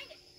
find it.